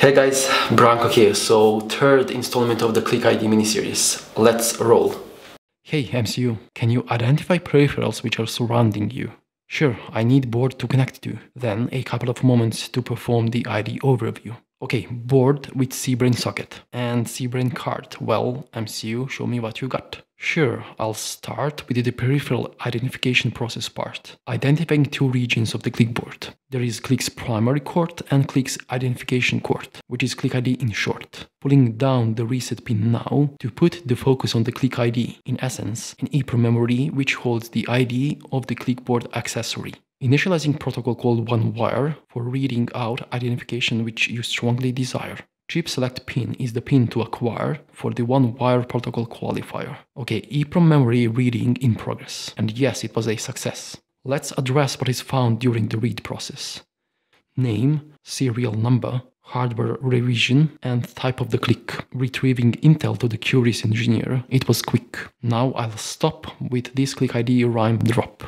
Hey guys, Branko here. So third installment of the Click ID miniseries. Let's roll. Hey MCU, can you identify peripherals which are surrounding you? Sure, I need board to connect to, then a couple of moments to perform the ID overview. Okay, board with SiBRAIN socket and SiBRAIN card. Well, MCU, show me what you got. Sure, I'll start with the peripheral identification process part, identifying two regions of the clickboard. There is Click's primary court and Click's identification court, which is Click ID in short. Pulling down the reset pin now to put the focus on the Click ID, in essence, an EEPROM memory which holds the ID of the clickboard accessory. Initializing protocol called OneWire for reading out identification which you strongly desire. Chip select pin is the pin to acquire for the one wire protocol qualifier. Okay, EEPROM memory reading in progress. And yes, it was a success. Let's address what is found during the read process. Name, serial number, hardware revision, and type of the click. Retrieving intel to the curious engineer, it was quick. Now I'll stop with this click ID rhyme drop.